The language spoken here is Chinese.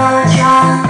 我唱。